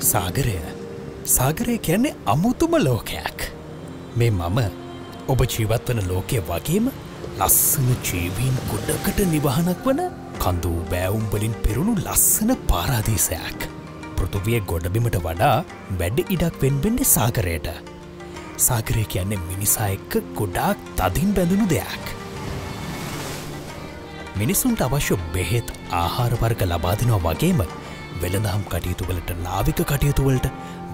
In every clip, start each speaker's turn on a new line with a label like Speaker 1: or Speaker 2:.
Speaker 1: සාගරය. සාගරය කියන්නේ අමුතුම ලෝකයක්. මේ මම ඔබ ජීවත්වන ලෝකය වගේම ලස්සන ජීවීන් ගොඩකට නිවහනක් වන කඳු බෑවුම්වලින් පිරුණු ලස්සන පාරාදීසයක්. පෘතුවිය ගොඩබිමට වඩා වැඩ ඉඩක් වෙන්බෙන්ඩ සාගරයට. සාගරය කියන්නේ මිනිසා එක්ක ගොඩාක් තදින් බැඳුණු දෙයක්. මිනිසුන්ට අවශ්‍ය බෙහෙත් ආහාරවර්ග ලබාදිනවා වගේම වෙළඳහම් කටයුතුවලට නාවික කටයුතුවලට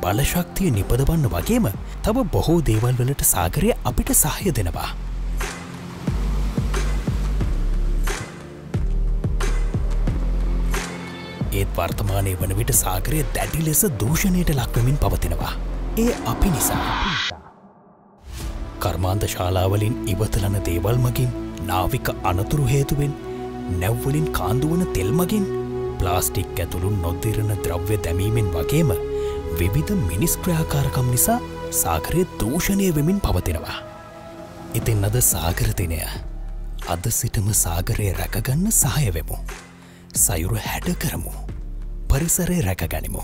Speaker 1: බලශක්තිය නිපදවන්න වගේම තව බොහෝ දේවල් වලට සාගරය අපිට සහය දෙනවා. ඒත් වර්තමානය වන විට සාගරය දැඩි ලෙස දූෂණයට ලක්වමින් පවතිනවා. ඒ අපි නිසා. කර්මාන්ත ශාලාවලින් ඉවතලන දේවල් මගින් නාවික අනතුරු හේතුවෙන් නැව්වලින් කාන්දුවන තෙල්මගින් ප්ලාස්ටික් ඇතුළු නොදිරණ ද්‍රව්‍ය දැමීමෙන් වගේම විවිධ මිනිස් ක්‍රියාකාරකම් නිසා සාගරය දූෂණය වෙමින් පවතිනවා. ඉතින් අද සාගරතිනය අද සිටම සාගරය රැකගන්න සහයවෙමු. සයුරු හැඩ කරමු. පරිසරය රැකගනිමු.